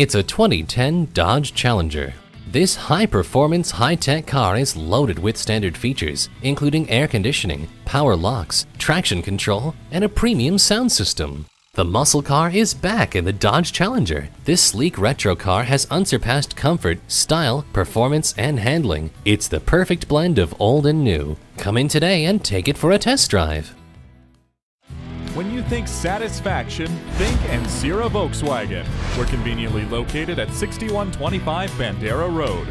It's a 2010 Dodge Challenger. This high-performance, high-tech car is loaded with standard features, including air conditioning, power locks, traction control, and a premium sound system. The muscle car is back in the Dodge Challenger. This sleek retro car has unsurpassed comfort, style, performance, and handling. It's the perfect blend of old and new. Come in today and take it for a test drive. When you think satisfaction, think Ancira Volkswagen. We're conveniently located at 6125 Bandera Road.